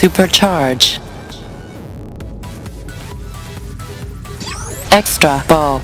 Supercharge. Extra ball.